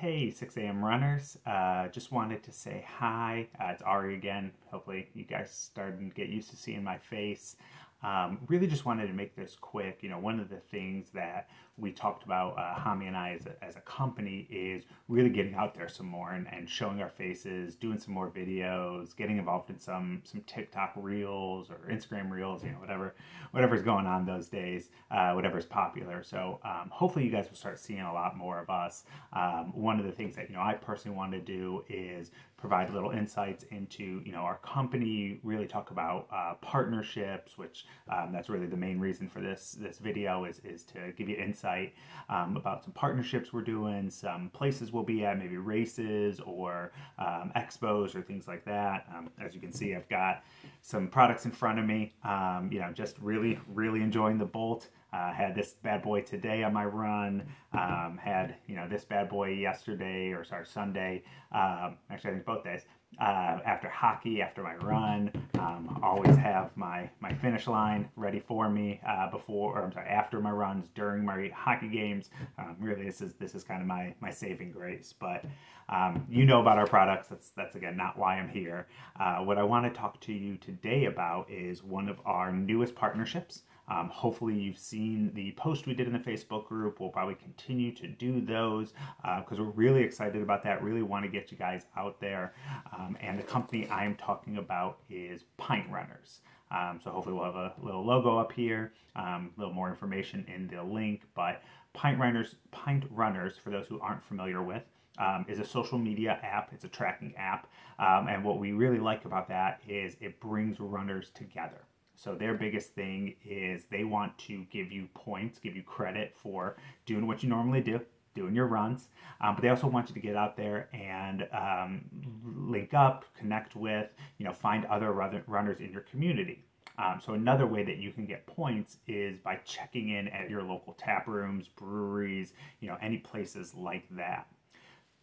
Hey, 6 a.m. runners. Uh, just wanted to say hi. Uh, it's Ari again. Hopefully, you guys starting to get used to seeing my face. Um, really just wanted to make this quick. You know, one of the things that we talked about, uh, Hami and I as a, as a company, is really getting out there some more and, and showing our faces, doing some more videos, getting involved in some some TikTok reels or Instagram reels, you know, whatever whatever's going on those days, uh, whatever's popular. So um, hopefully you guys will start seeing a lot more of us. Um, one of the things that you know I personally want to do is provide little insights into you know our company really talk about uh, partnerships which um, that's really the main reason for this this video is is to give you insight um, about some partnerships we're doing some places we'll be at maybe races or um, expos or things like that. Um, as you can see I've got some products in front of me. Um, you know just really really enjoying the bolt uh, had this bad boy today on my run. Um, had you know this bad boy yesterday or sorry Sunday. Um, actually, I think both days. Uh, after hockey, after my run, um, always have my my finish line ready for me uh, before or I'm sorry after my runs during my hockey games. Um, really, this is this is kind of my my saving grace. But um, you know about our products. That's that's again not why I'm here. Uh, what I want to talk to you today about is one of our newest partnerships. Um, hopefully, you've seen the post we did in the Facebook group. We'll probably continue to do those because uh, we're really excited about that. Really want to get you guys out there. Um, and the company I'm talking about is Pint Runners. Um, so hopefully, we'll have a little logo up here, um, a little more information in the link. But Pint Runners, Pint Runners, for those who aren't familiar with, um, is a social media app. It's a tracking app. Um, and what we really like about that is it brings runners together. So their biggest thing is they want to give you points, give you credit for doing what you normally do, doing your runs. Um, but they also want you to get out there and um, link up, connect with, you know, find other runners in your community. Um, so another way that you can get points is by checking in at your local tap rooms, breweries, you know, any places like that.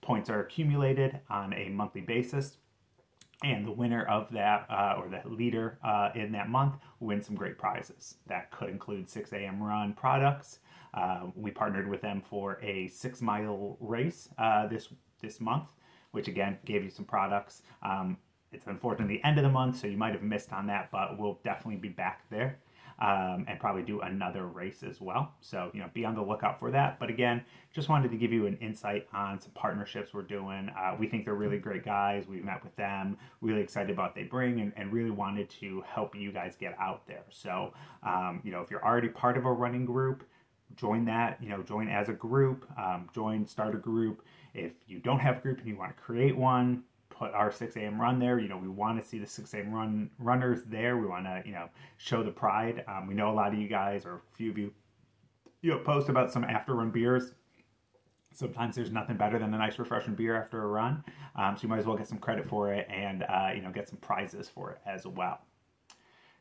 Points are accumulated on a monthly basis and the winner of that uh, or the leader uh, in that month wins some great prizes. That could include 6 a.m run products. Uh, we partnered with them for a six mile race uh, this this month which again gave you some products. Um, it's unfortunately the end of the month so you might have missed on that but we'll definitely be back there um, and probably do another race as well. So, you know, be on the lookout for that. But again, just wanted to give you an insight on some partnerships we're doing. Uh, we think they're really great guys. We've met with them, really excited about what they bring, and, and really wanted to help you guys get out there. So, um, you know, if you're already part of a running group, join that, you know, join as a group, um, join, start a group. If you don't have a group and you want to create one, put our 6 a.m. run there. You know, we want to see the 6 a.m. run runners there. We want to, you know, show the pride. Um, we know a lot of you guys, or a few of you, you know, post about some after run beers. Sometimes there's nothing better than a nice refreshing beer after a run. Um, so you might as well get some credit for it and, uh, you know, get some prizes for it as well.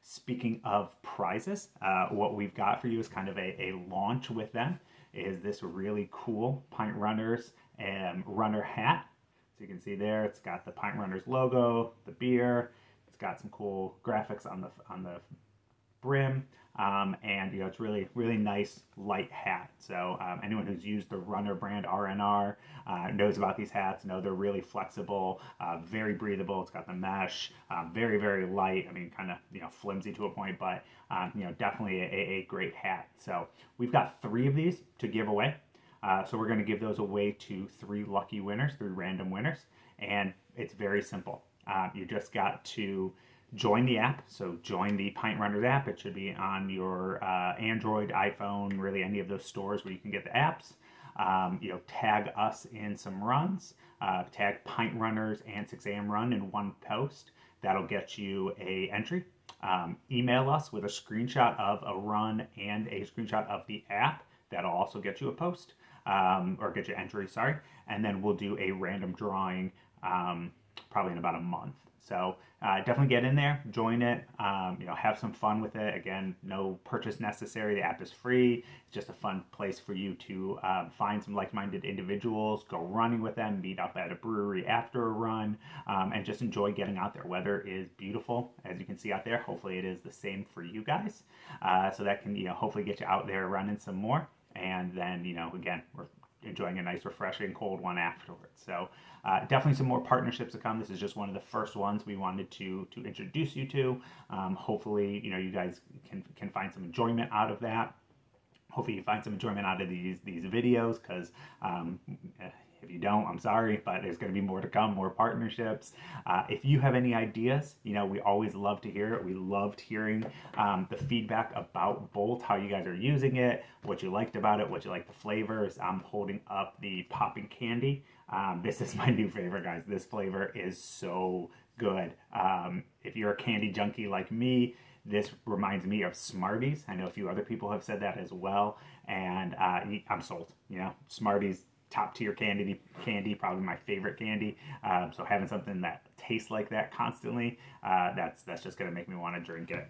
Speaking of prizes, uh, what we've got for you is kind of a, a launch with them. Is this really cool Pint Runners and runner hat? So you can see there, it's got the Pint Runners logo, the beer. It's got some cool graphics on the on the brim, um, and you know it's really really nice light hat. So um, anyone who's used the Runner brand RNR uh, knows about these hats. Know they're really flexible, uh, very breathable. It's got the mesh, um, very very light. I mean, kind of you know flimsy to a point, but um, you know definitely a, a great hat. So we've got three of these to give away. Uh, so we're going to give those away to three lucky winners, three random winners, and it's very simple. Uh, you just got to join the app. So join the Pint Runners app. It should be on your uh, Android, iPhone, really any of those stores where you can get the apps. Um, you know, tag us in some runs. Uh, tag Pint Runners and 6 a.m. Run in one post. That'll get you a entry. Um, email us with a screenshot of a run and a screenshot of the app. That'll also get you a post um, or get your entry, sorry, and then we'll do a random drawing um, probably in about a month. So uh, definitely get in there, join it, um, you know, have some fun with it. Again, no purchase necessary. The app is free. It's just a fun place for you to um, find some like-minded individuals, go running with them, meet up at a brewery after a run, um, and just enjoy getting out there. Weather is beautiful, as you can see out there. Hopefully, it is the same for you guys. Uh, so that can, you know, hopefully get you out there running some more. And then, you know, again, we're enjoying a nice, refreshing cold one afterwards. So uh, definitely some more partnerships to come. This is just one of the first ones we wanted to to introduce you to. Um, hopefully, you know, you guys can can find some enjoyment out of that hopefully you find some enjoyment out of these these videos because um, if you don't, I'm sorry, but there's going to be more to come, more partnerships. Uh, if you have any ideas, you know, we always love to hear it. We loved hearing um, the feedback about Bolt, how you guys are using it, what you liked about it, what you like the flavors. I'm holding up the popping candy. Um, this is my new favorite, guys. This flavor is so good. Um, if you're a candy junkie like me, this reminds me of Smarties. I know a few other people have said that as well, and uh, I'm sold. You know, Smarties top tier candy, candy, probably my favorite candy. Um, so having something that tastes like that constantly, uh, that's that's just gonna make me want to drink it.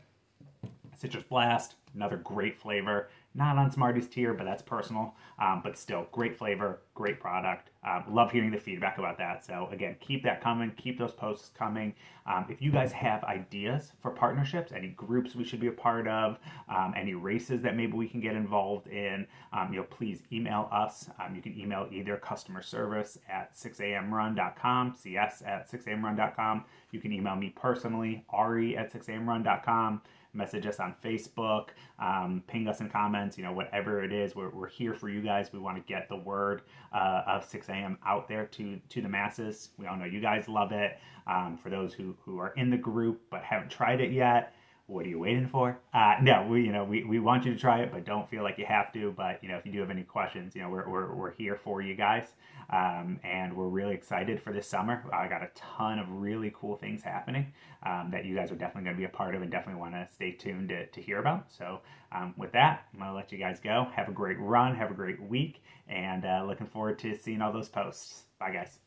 Citrus Blast, another great flavor. Not on Smarties tier, but that's personal. Um, but still, great flavor, great product. Um, love hearing the feedback about that. So again, keep that coming. Keep those posts coming. Um, if you guys have ideas for partnerships, any groups we should be a part of, um, any races that maybe we can get involved in, um, you know, please email us. Um, you can email either customer service at 6amrun.com, cs at 6amrun.com. You can email me personally, ari at 6amrun.com message us on Facebook, um, ping us in comments, you know, whatever it is. We're, we're here for you guys. We want to get the word uh, of 6 a.m. out there to, to the masses. We all know you guys love it. Um, for those who, who are in the group but haven't tried it yet, what are you waiting for? Uh, no, we you know we, we want you to try it, but don't feel like you have to. But you know if you do have any questions, you know we're we're, we're here for you guys, um, and we're really excited for this summer. I got a ton of really cool things happening um, that you guys are definitely going to be a part of, and definitely want to stay tuned to, to hear about. So um, with that, I'm gonna let you guys go. Have a great run. Have a great week, and uh, looking forward to seeing all those posts. Bye guys.